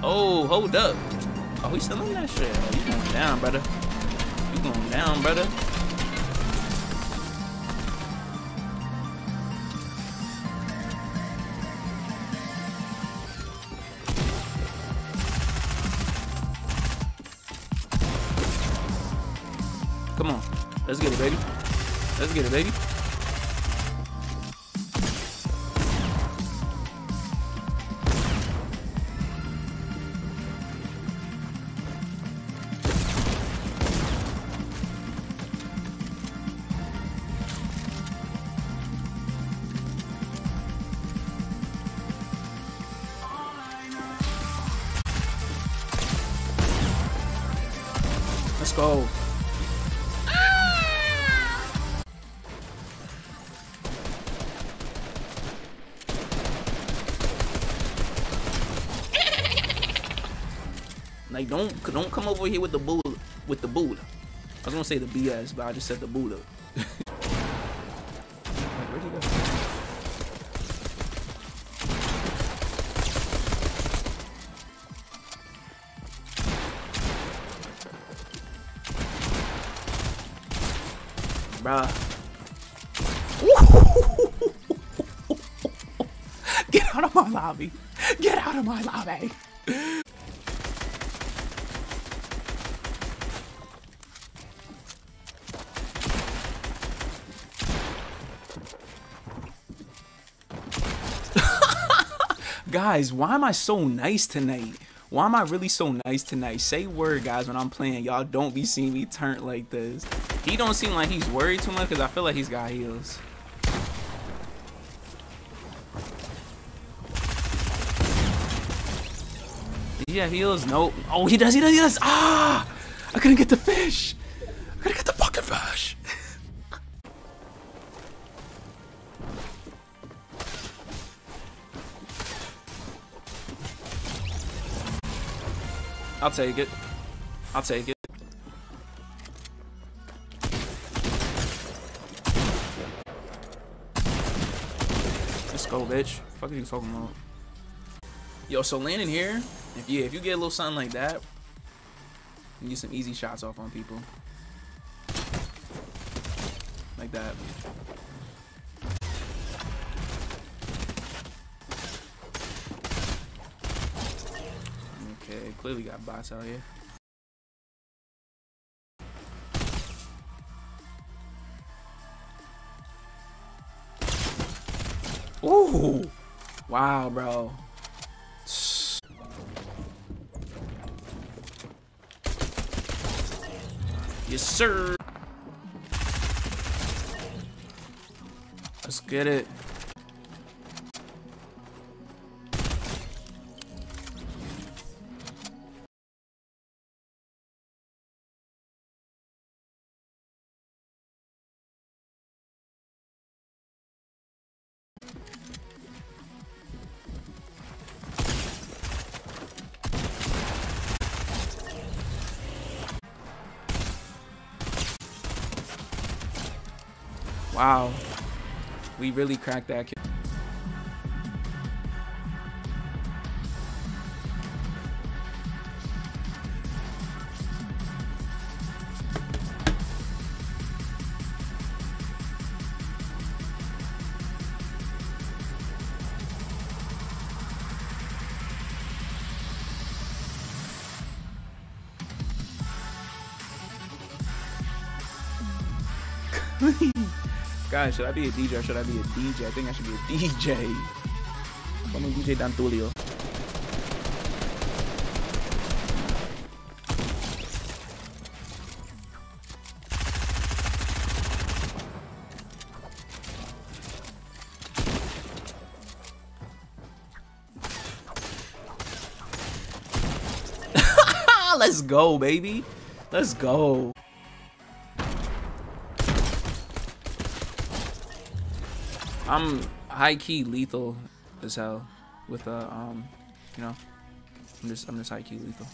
Oh, hold up. Oh, we still in that shit. Oh, you going down, brother. You going down, brother. Come on. Let's get it, baby. Let's get it, baby. Let's go. Like don't don't come over here with the bull with the Buddha. I was gonna say the BS, but I just said the Buddha. Bruh. Get out of my lobby. Get out of my lobby. Guys, why am I so nice tonight? Why am I really so nice tonight? Say word, guys, when I'm playing. Y'all don't be seeing me turn like this. He don't seem like he's worried too much because I feel like he's got heals. Yeah, heals. Nope. Oh, he does. He does. He does. Ah! I couldn't get the fish. I couldn't get the fucking fish. I'll take it. I'll take it. Let's go, bitch. Fuck are you talking about? Yo, so landing here, if yeah, if you get a little something like that, you get some easy shots off on people. Like that. Clearly got bots out here. Ooh! Wow, bro. Yes, sir. Let's get it. Wow. We really cracked that. kill. Guys, should I be a DJ or should I be a DJ? I think I should be a DJ. Call me DJ Dantulio. Let's go, baby. Let's go. I'm high key lethal as hell with a um you know I'm just I'm just high key lethal.